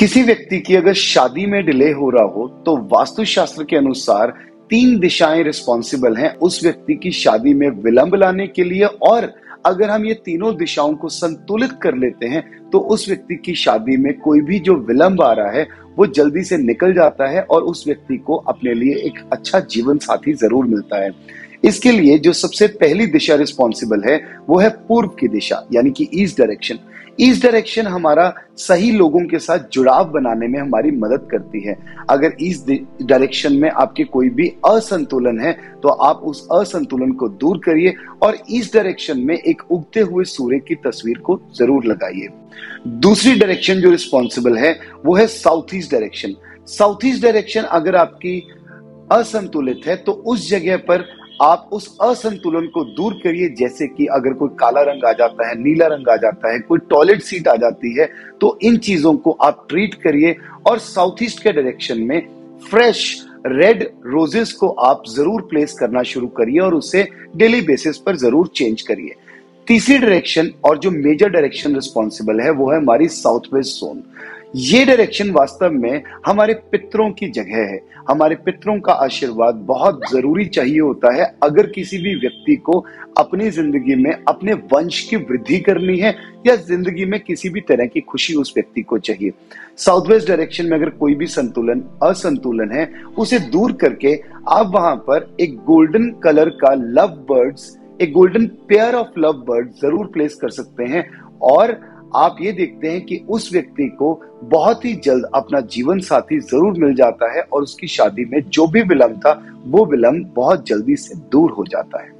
किसी व्यक्ति की अगर शादी में डिले हो रहा हो तो वास्तुशास्त्र के अनुसार तीन दिशाएँ रिस्पॉन्सिबल हैं उस व्यक्ति की शादी में विलंब लाने के लिए और अगर हम ये तीनों दिशाओं को संतुलित कर लेते हैं तो उस व्यक्ति की शादी में कोई भी जो विलंब आ रहा है वो जल्दी से निकल जाता है और उस व्यक्ति को अपने लिए एक अच्छा जीवन साथी ज़रूर मिलता है। इसके लिए जो सबसे पहली दिशा रिस्पॉन्सिबल है, वो है पूर्व की दिशा, यानी कि ईस्ट डायरेक्शन ईस्ट डायरेक्शन हमारा सही लोगों के साथ जुड़ाव बनाने में हमारी मदद करती है। अगर ईस्ट डायरेक्शन में आपके कोई भी असंतुलन है तो आप उस असंतुलन को दूर करिए और ईस्ट डायरेक्शन में एक उगते हुए सूर्य की तस्वीर को ज़रूर लगाइए। दूसरी डायरेक्शन जो रिस्पॉन्सिबल है, वो है south east direction south east direction अगर आपकी असंतुलित है तो उस जगह पर आप उस असंतुलन को दूर करिए। जैसे कि अगर कोई काला रंग आ जाता है, नीला रंग आ जाता है, कोई टॉयलेट सीट आ जाती है तो इन चीज़ों को आप ट्रीट करिए और साउथ ईस्ट के डायरेक्शन में फ्रेश रेड रोजेस को आप ज़रूर प्लेस करना शुरू करिए और उसे डेली बेसिस पर ज़रूर चेंज करिए। तीसरी डायरेक्शन और जो मेजर डायरेक्शन रिस्पॉन्सिबल है, वो है हमारी साउथ वेस्ट जोन ये डायरेक्शन वास्तव में हमारे पितरों की जगह है। हमारे पितरों का आशीर्वाद बहुत ज़रूरी चाहिए होता है अगर किसी भी व्यक्ति को अपनी ज़िंदगी में अपने वंश की वृद्धि करनी है या ज़िंदगी में किसी भी तरह की खुशी उस व्यक्ति को चाहिए। साउथ वेस्ट डायरेक्शन में अगर कोई भी संतुलन, असंतुलन है, उसे दूर करके आप वहाँ पर एक गोल्डन कलर का लव बर्ड्स एक golden pair of love bird ज़रूर प्लेस कर सकते हैं और आप ये देखते हैं कि उस व्यक्ति को बहुत ही जल्द अपना जीवन साथी ज़रूर मिल जाता है और उसकी शादी में जो भी विलंब था, वो विलंब बहुत जल्दी से दूर हो जाता है।